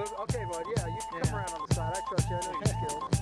okay, bud. Yeah, you can come around on the side. I trust you. I know your skills.